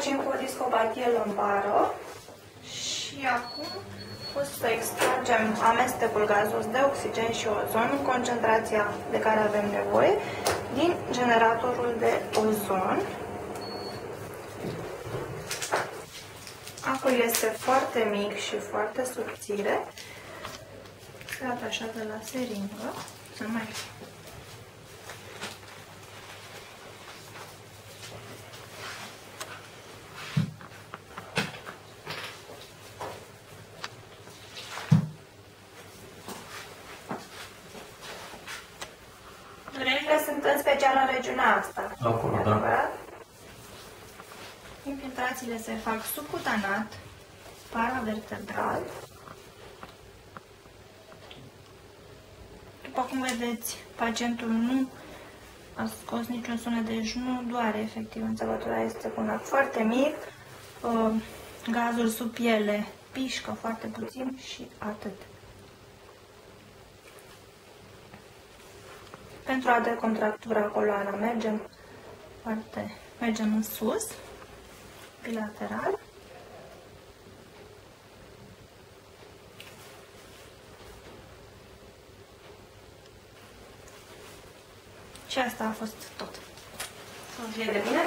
facem cu o discopatie lombară și acum o să extragem amestecul gazos de oxigen și ozon în concentrația de care avem nevoie din generatorul de ozon. Acul este foarte mic și foarte subțire. Se atașează la seringă. Să mai sunt în special în regiunea asta. Acolo, da. Infiltrațiile se fac subcutanat, paravertebral. După cum vedeți, pacientul nu a scos niciun sunet, deci nu doare efectiv înțelătura este cu foarte mic. Uh, gazul sub piele pișcă foarte puțin și atât. Pentru a decontractura coloana mergem foarte, mergem în sus, bilateral. Și asta a fost tot. Să fie de bine!